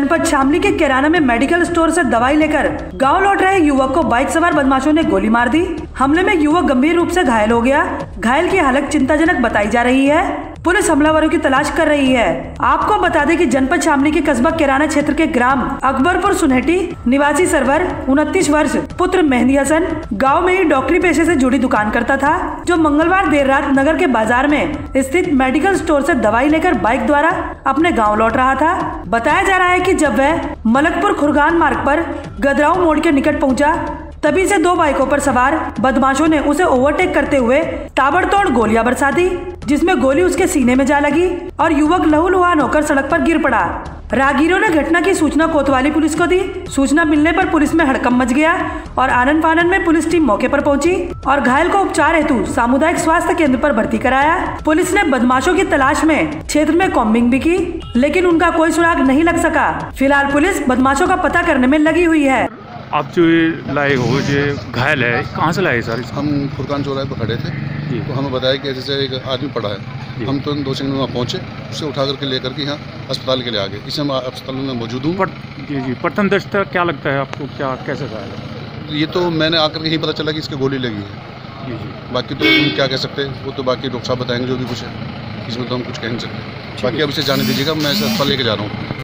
जनपद शामली के किराना में मेडिकल स्टोर से दवाई लेकर गाँव लौट रहे युवक को बाइक सवार बदमाशों ने गोली मार दी। हमले में युवक गंभीर रूप से घायल हो गया। घायल की हालत चिंताजनक बताई जा रही है। पुलिस हमलावरों की तलाश कर रही है। आपको बता दें कि जनपद शामली के कस्बा किराना क्षेत्र के ग्राम अकबरपुर सुनहटी निवासी सरवर, उनतीस वर्ष, पुत्र मेहंदी हसन, गाँव में ही डॉक्टरी पेशे ऐसी जुड़ी दुकान करता था, जो मंगलवार देर रात नगर के बाज़ार में स्थित मेडिकल स्टोर ऐसी दवाई लेकर बाइक द्वारा अपने गाँव लौट रहा था। बताया जा रहा है की जब वह मलकपुर खुरगान मार्ग पर गदराऊ मोड़ के निकट पहुँचा तभी से दो बाइकों पर सवार बदमाशों ने उसे ओवरटेक करते हुए ताबड़तोड़ गोलियाँ बरसा दी, जिसमें गोली उसके सीने में जा लगी और युवक लहूलुहान होकर सड़क पर गिर पड़ा। राहगीरों ने घटना की सूचना कोतवाली पुलिस को दी। सूचना मिलने पर पुलिस में हड़कम मच गया और आनंद फानन में पुलिस टीम मौके पर पहुँची और घायल को उपचार हेतु सामुदायिक स्वास्थ्य केंद्र पर भर्ती कराया। पुलिस ने बदमाशों की तलाश में क्षेत्र में कॉम्बिंग भी की, लेकिन उनका कोई सुराग नहीं लग सका। फ़िलहाल पुलिस बदमाशों का पता करने में लगी हुई है। आप जो लाए हो ये घायल है कहाँ से लाए सर? हम फुरकान चौराहे पर खड़े थे। तो हमें बताया कि ऐसे ऐसे एक आदमी पड़ा है। हम तुरंत दो सेकंड में वहाँ पहुँचे उसे उठा करके लेकर के यहाँ अस्पताल के लिए आ गए। इसे समय अस्पताल में मौजूद हूँ। पर जी जी। प्रथम दृष्टया क्या लगता है आपको क्या कैसे घायल है ये तो मैंने आकर के यही पता चला कि इसके गोली लगी है। जी जी। बाकी तो हम क्या कह सकते हैं? वो तो बाकी डॉक्टर साहब बताएँगे जो भी कुछ है। इसमें तो हम कुछ कह नहीं सकते। बाकी अब इसे जाने दीजिएगा मैं इसे अस्पताल लेके जा रहा हूँ।